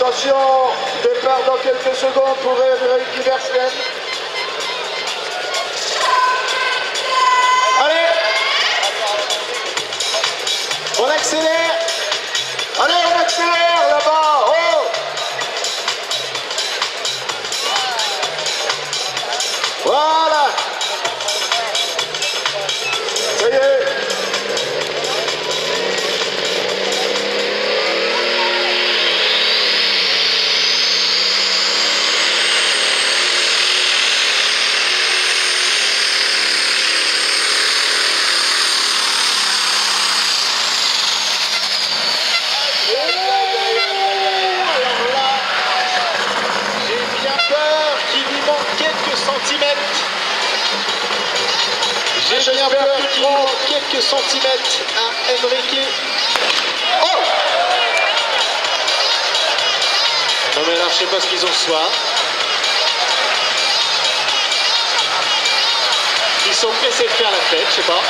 Attention, départ dans quelques secondes pour Eric Iversen. Allez On accélère centimètres. J'ai bien peur qu'il manque quelques centimètres à Enrique. Oh Non mais là, je sais pas ce qu'ils ont ce soir. Ils sont pressés de faire la fête, je sais pas.